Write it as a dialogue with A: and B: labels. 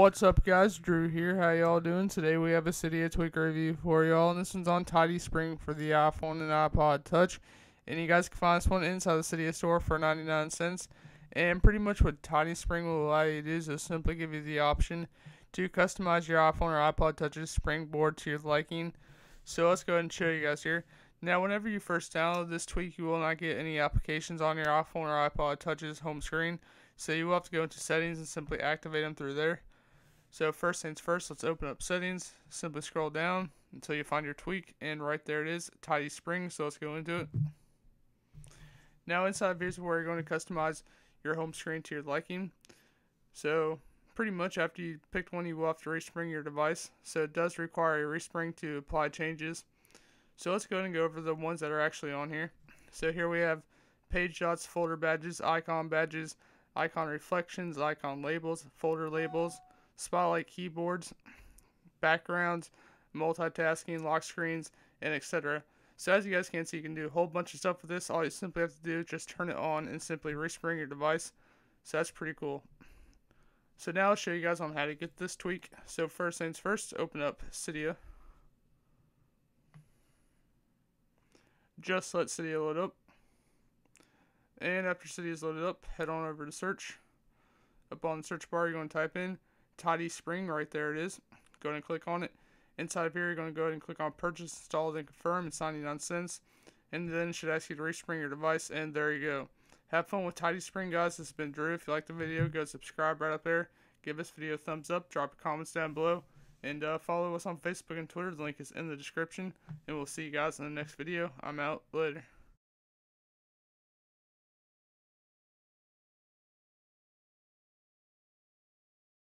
A: What's up, guys? Drew here. How y'all doing? Today we have a Cydia Tweak review for y'all, and this one's on TidySpring for the iPhone and iPod Touch. And you guys can find this one inside the Cydia store for 99 cents. And pretty much what TidySpring will allow you to do is just simply give you the option to customize your iPhone or iPod Touch's springboard to your liking. So let's go ahead and show you guys here. Now, whenever you first download this tweak, you will not get any applications on your iPhone or iPod Touch's home screen. So you will have to go into settings and simply activate them through there. So first things first, let's open up settings. Simply scroll down until you find your tweak, and right there it is, TidySpring. So let's go into it. Now inside here's where you're going to customize your home screen to your liking. So pretty much after you picked one, you will have to respring your device. So it does require a respring to apply changes. So let's go ahead and go over the ones that are actually on here. So here we have page dots, folder badges, icon badges, icon reflections, icon labels, folder labels, spotlight keyboards, backgrounds, multitasking, lock screens, and etc. So as you guys can see, you can do a whole bunch of stuff with this. All you simply have to do is just turn it on and simply respring your device. So that's pretty cool. So now I'll show you guys on how to get this tweak. So first things first, open up Cydia. just let Cydia load up. And after Cydia is loaded up, head on over to search. Up on the search bar, you're going to type in TidySpring. Right there it is. Go ahead and click on it. Inside of here, you're going to go ahead and click on Purchase, Install, then Confirm. It's 99 cents. And then it should ask you to respring your device. And there you go. Have fun with TidySpring, guys. This has been Drew. If you like the video, go subscribe right up there. Give this video a thumbs up. Drop your comments down below. And uh, follow us on Facebook and Twitter. The link is in the description. And we'll see you guys in the next video. I'm out. Later.